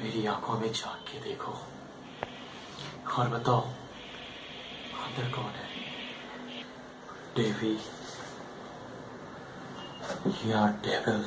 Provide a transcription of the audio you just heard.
मेरी आँखों में झाँक के देखो। और बताओ अंदर कौन है? देवी या डेविल